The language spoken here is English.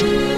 you